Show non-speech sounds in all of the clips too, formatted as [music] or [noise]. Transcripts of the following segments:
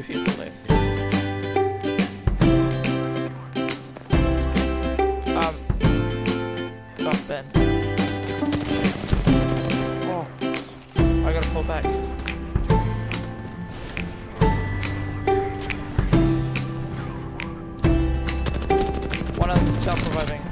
Two people left. Um, not Ben. Oh, I gotta pull back. One of them is self-reviving.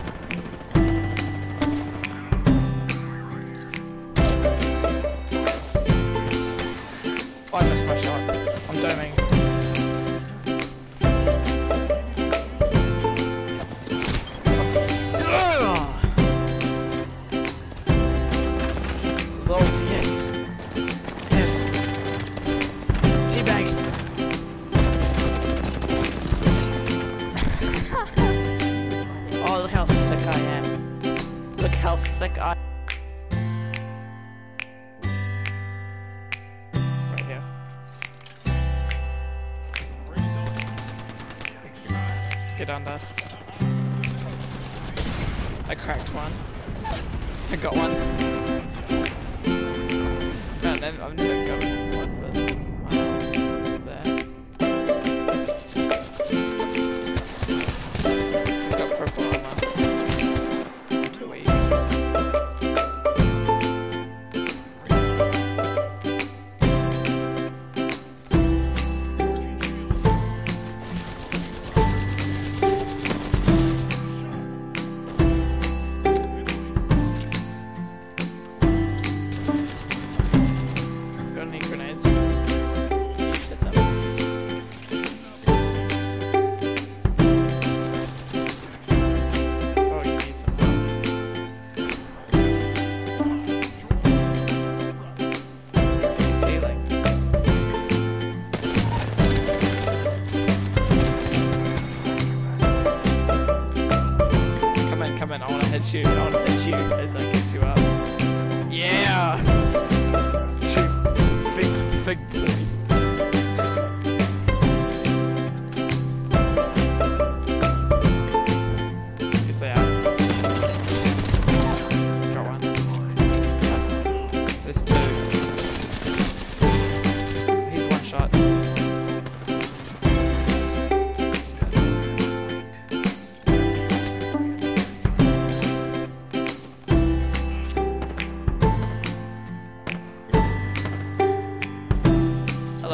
Look how thick I. Get under. I cracked one. I got one. I wanna hit you. I wanna hit you as I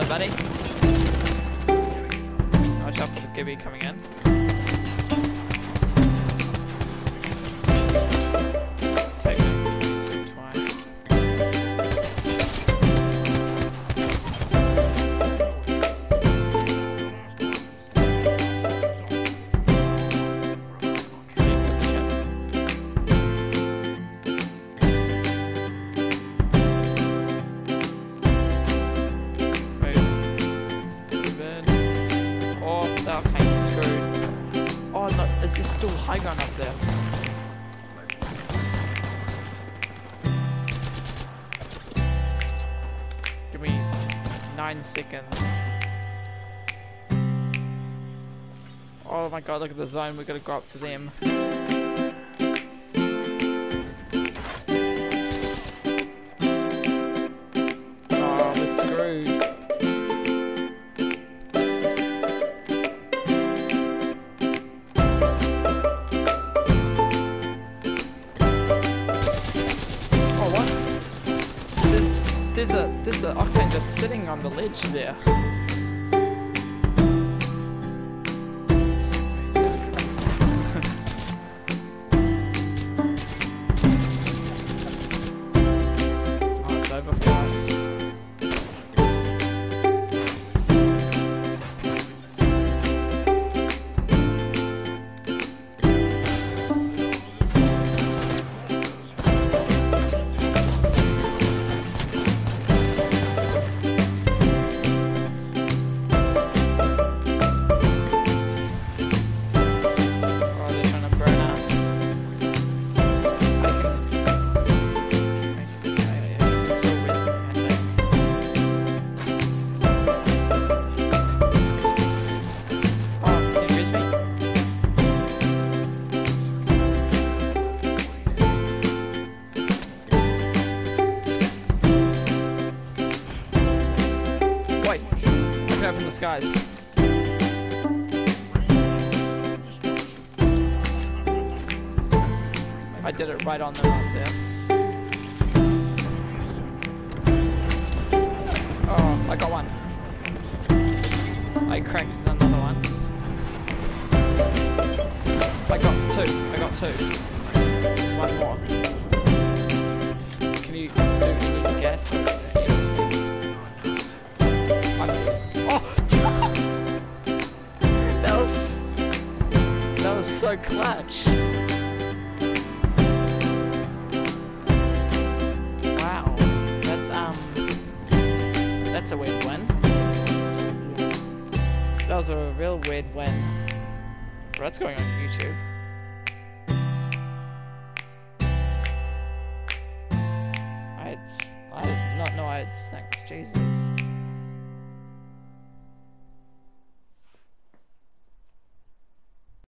buddy. Watch out for the Gibby coming in. Is there still high gun up there? Give me nine seconds. Oh my god, look at the zone, we gotta go up to them. There's, a, there's a octane just sitting on the ledge there. Did it right on the map there. Oh, I got one. I cracked another one. I got two. I got two. There's one more. Can you guess? Oh! [laughs] that was so clutch. That was a real weird win. That's going on YouTube. I had, I did not know I had snacks. Jesus.